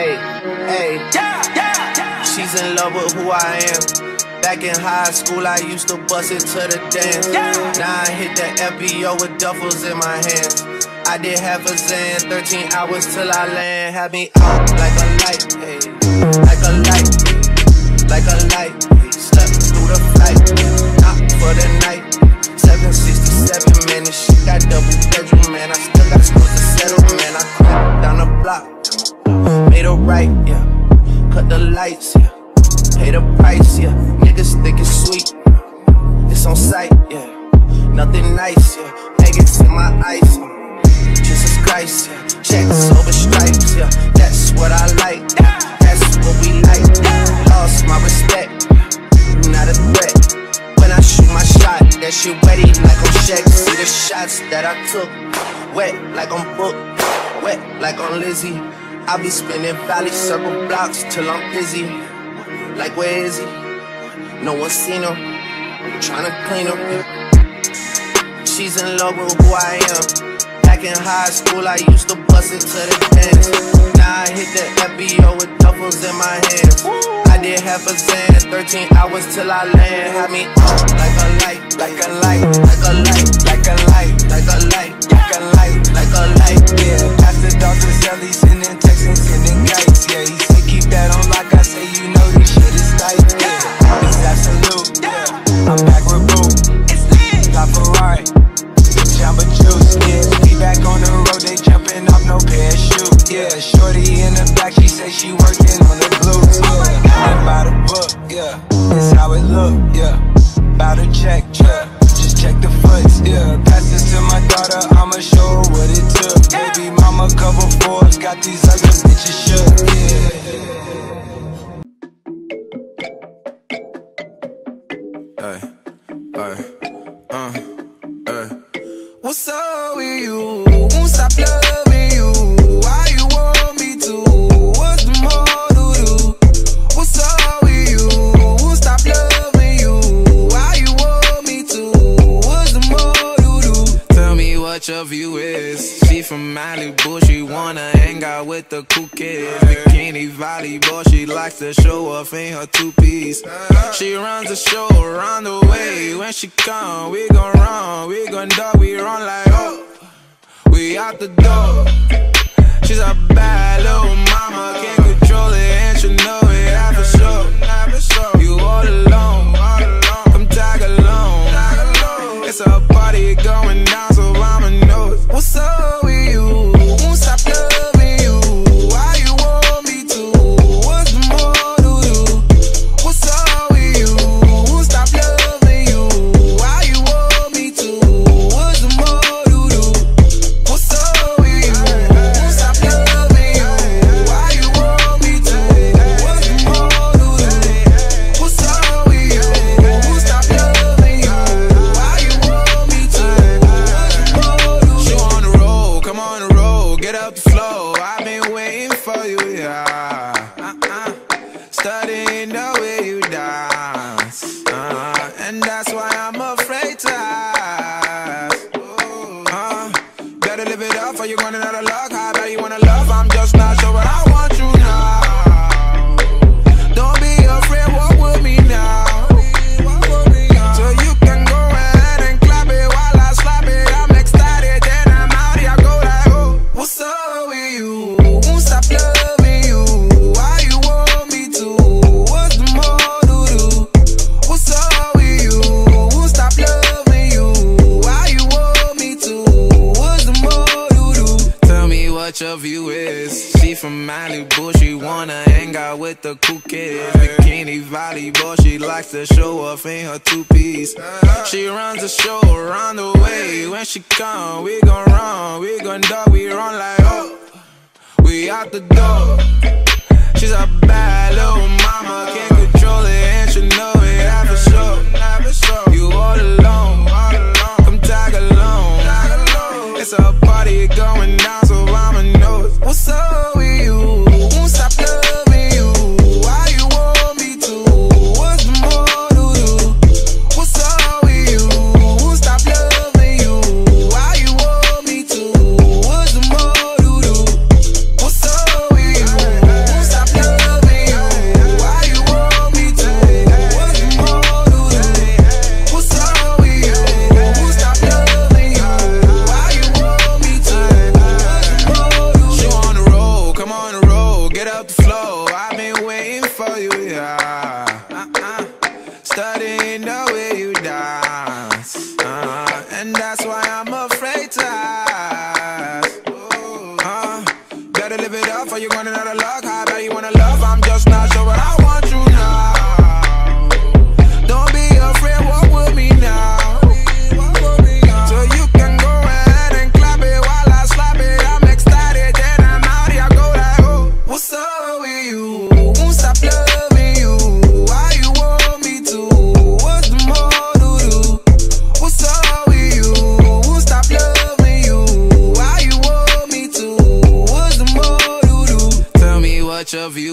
Hey, hey. She's in love with who I am. Back in high school, I used to bust it to the dance. Now I hit the FBO with duffels in my hands. I did half a Zan, 13 hours till I land. Had me out like a light, hey, like a light, like a light. Slept through the flight, not for the night. 767, man, this shit got double bedroom, man. I still got screws to settle, man. I crept down the block, made a right, yeah. Cut the lights, yeah. Pay the price, yeah. Niggas think it's sweet, it's on sight, yeah. Nothing nice, yeah. Maggots in my ice, Jesus Christ, yeah. Checks over stripes, yeah. That's what I like, that's what we like. Lost my respect, not a threat. When I shoot my shot, that shit wetty like I'm Shaq. See the shots that I took, wet like I'm Book, wet like I'm Lizzie. I be spinning valley circle blocks till I'm dizzy. Like where is he? No one seen him. Trying to clean him. She's in love with who I am. Back in high school, I used to bust it to the dance. Now I hit the FBO with duffels in my hands. I did half a Zan, 13 hours till I land. Had me on like a light, like a light, like a light, like a light, like a light, Ay, from Malibu, she wanna hang out with the cool kids. Bikini volleyball, she likes to show off in her two piece. She runs the show around the way. When she come, we gon' run, we gon' dog, we run like oh. We out the door. She's a get up the flow. I've been Malibu, she wanna hang out with the cool kids. Bikini volleyball, she likes to show off in her two piece. She runs the show around the way. When she come, we gon' run, we gon' dog, we run like oh. We out the door. She's a bad little roll, get up the flow. I've been waiting for you, yeah. Uh-uh. Studying the way you dance. Uh, and that's why I'm afraid to ask. Uh, better live it up or you're running out of love. Want me